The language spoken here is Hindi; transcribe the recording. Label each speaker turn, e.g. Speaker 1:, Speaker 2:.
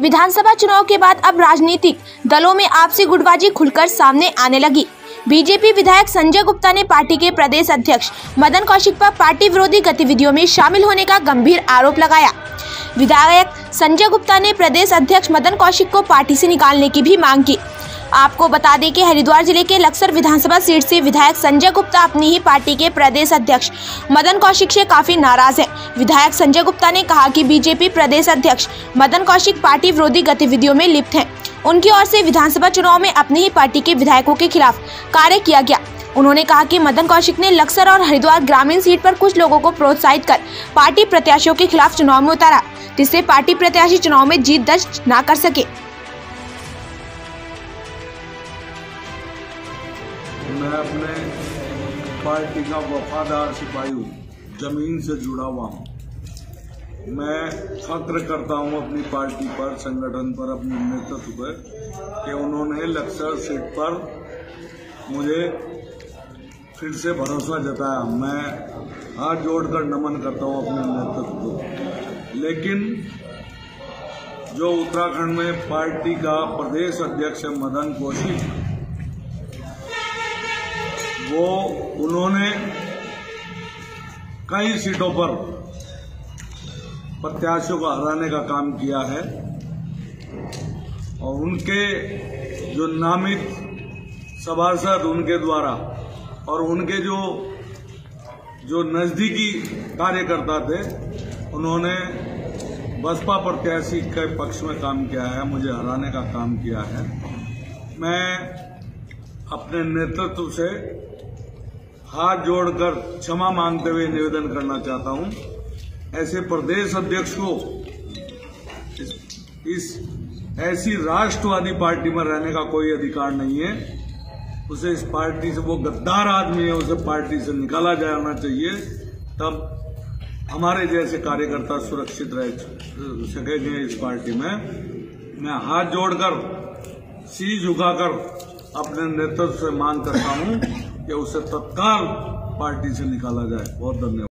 Speaker 1: विधानसभा चुनाव के बाद अब राजनीतिक दलों में आपसी गुटबाजी खुलकर सामने आने लगी। बीजेपी विधायक संजय गुप्ता ने पार्टी के प्रदेश अध्यक्ष मदन कौशिक पर पार्टी विरोधी गतिविधियों में शामिल होने का गंभीर आरोप लगाया। विधायक संजय गुप्ता ने प्रदेश अध्यक्ष मदन कौशिक को पार्टी से निकालने की भी मांग की आपको बता दें कि हरिद्वार ज़िले के लक्सर विधानसभा सीट से विधायक संजय गुप्ता अपनी ही पार्टी के प्रदेश अध्यक्ष मदन कौशिक से काफ़ी नाराज़ हैं। विधायक संजय गुप्ता ने कहा कि बीजेपी प्रदेश अध्यक्ष मदन कौशिक पार्टी विरोधी गतिविधियों में लिप्त हैं। उनकी ओर से विधानसभा चुनाव में अपनी ही पार्टी के विधायकों के खिलाफ कार्य किया गया उन्होंने कहा कि मदन कौशिक ने लक्सर और हरिद्वार ग्रामीण सीट पर कुछ लोगों को प्रोत्साहित कर पार्टी प्रत्याशियों के खिलाफ चुनाव में उतारा, जिससे पार्टी प्रत्याशी चुनाव में जीत दर्ज न कर सके।
Speaker 2: मैं अपने पार्टी का वफादार सिपाही हूँ, ज़मीन से जुड़ा हुआ हूँ। मैं फक्र करता हूँ अपनी पार्टी पर, संगठन पर, अपने नेतृत्व पर कि उन्होंने लक्सर सीट पर मुझे फिर से भरोसा जताया। मैं हाथ जोड़कर नमन करता हूँ अपने नेतृत्व को। लेकिन जो उत्तराखंड में पार्टी का प्रदेश अध्यक्ष है मदन कोशी, वो उन्होंने कई सीटों पर प्रत्याशियों को हराने का काम किया है और उनके जो नामित सभासद उनके द्वारा और उनके जो जो नजदीकी कार्यकर्ता थे उन्होंने बसपा प्रत्याशी के पक्ष में काम किया है मुझे हराने का काम किया है। मैं अपने नेतृत्व से हाथ जोड़कर क्षमा मांगते हुए निवेदन करना चाहता हूँ। ऐसे प्रदेश अध्यक्ष को इस, इस ऐसी राष्ट्रवादी पार्टी में रहने का कोई अधिकार नहीं है। उसे इस पार्टी से, वो गद्दार आदमी है, उसे पार्टी से निकाला जाना चाहिए, तब हमारे जैसे कार्यकर्ता सुरक्षित रह सकेंगे इस पार्टी में। मैं हाथ जोड़कर सी झुकाकर अपने नेतृत्व से मांग करता हूँ कि उसे तत्काल पार्टी से निकाला जाए। बहुत धन्यवाद।